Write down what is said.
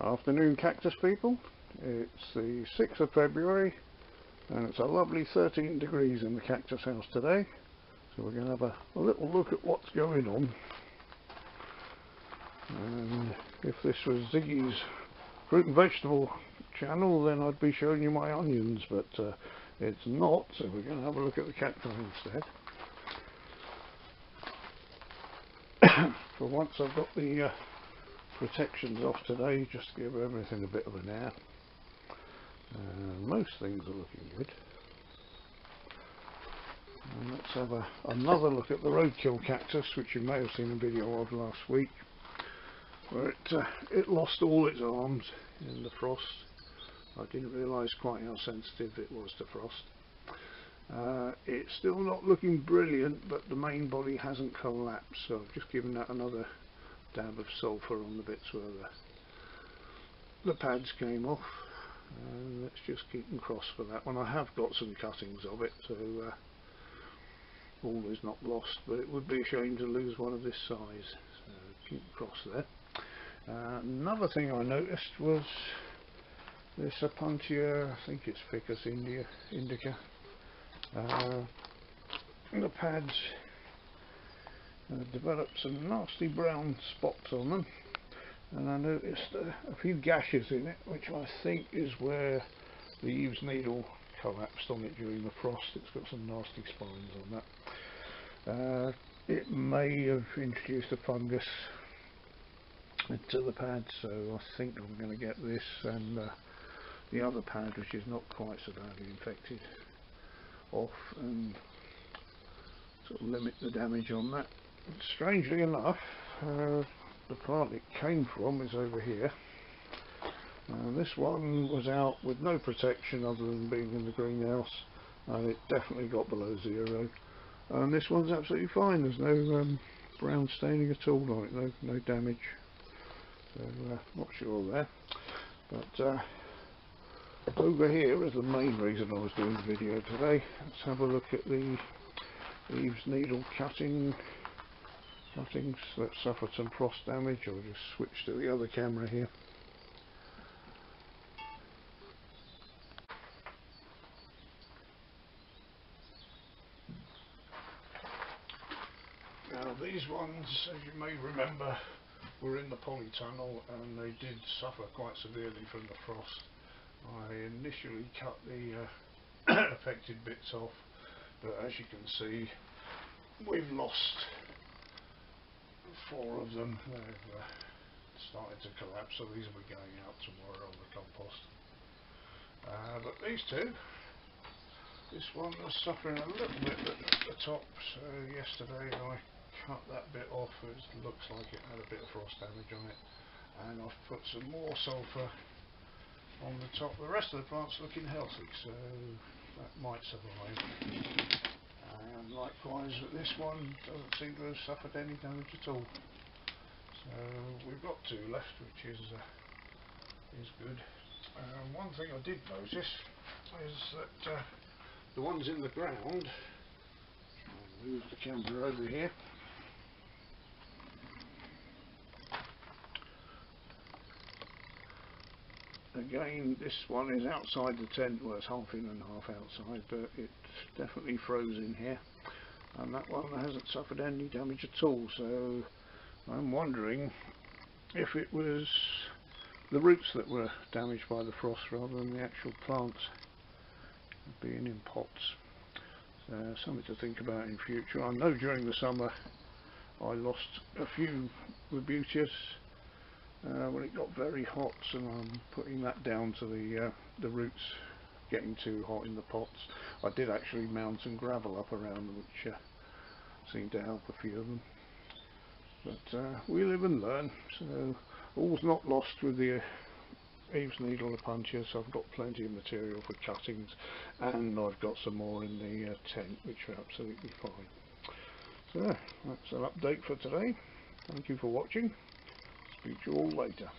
Afternoon cactus people. It's the 6th of February and it's a lovely 13 degrees in the cactus house today. So we're going to have a, a little look at what's going on. And if this was Ziggy's fruit and vegetable channel then I'd be showing you my onions but uh, it's not so we're going to have a look at the cactus instead. For once I've got the uh, protections off today just to give everything a bit of an air. Uh, most things are looking good. And let's have a, another look at the roadkill cactus which you may have seen a video of last week where it, uh, it lost all its arms in the frost. I didn't realise quite how sensitive it was to frost. Uh, it's still not looking brilliant but the main body hasn't collapsed so I've just given that another dab of sulphur on the bits where the, the pads came off and let's just keep them crossed for that one. I have got some cuttings of it so uh, all is not lost but it would be a shame to lose one of this size so keep crossed there. Uh, another thing I noticed was this Opuntia, I think it's Ficus India, indica. Uh, the pads uh, developed some nasty brown spots on them. And I noticed uh, a few gashes in it which I think is where the Eve's needle collapsed on it during the frost. It's got some nasty spines on that. Uh, it may have introduced a fungus into the pad so I think I'm going to get this. And uh, the other pad which is not quite so badly infected off and sort of limit the damage on that strangely enough uh, the plant it came from is over here. And this one was out with no protection other than being in the greenhouse and it definitely got below zero. And this one's absolutely fine. There's no um, brown staining at all on it no, no damage. So uh, not sure there. But uh, over here is the main reason I was doing the video today. Let's have a look at the Eve's needle cutting cuttings that suffered some frost damage I'll just switch to the other camera here. Now these ones as you may remember were in the polytunnel and they did suffer quite severely from the frost. I initially cut the uh, affected bits off but as you can see we've lost four of them they've uh, started to collapse so these will be going out tomorrow on the compost uh, but these two this one was suffering a little bit at the top so yesterday I cut that bit off it looks like it had a bit of frost damage on it and I've put some more sulphur on the top. The rest of the plant's looking healthy, so that might survive. And likewise, this one doesn't seem to have suffered any damage at all. So we've got two left, which is uh, is good. Um, one thing I did notice is that uh, the ones in the ground. Move the camera over here. Again this one is outside the tent well it's half in and half outside but it's definitely frozen here. And that one hasn't suffered any damage at all so I'm wondering if it was the roots that were damaged by the frost rather than the actual plants being in pots. So something to think about in future. I know during the summer I lost a few Rebutias uh, when it got very hot so I'm putting that down to the uh, the roots getting too hot in the pots I did actually mount some gravel up around them which uh, seemed to help a few of them. But uh, we live and learn so all's not lost with the uh, Eve's needle Opuntia so I've got plenty of material for cuttings and I've got some more in the uh, tent which are absolutely fine. So that's an update for today. Thank you for watching speak you all later.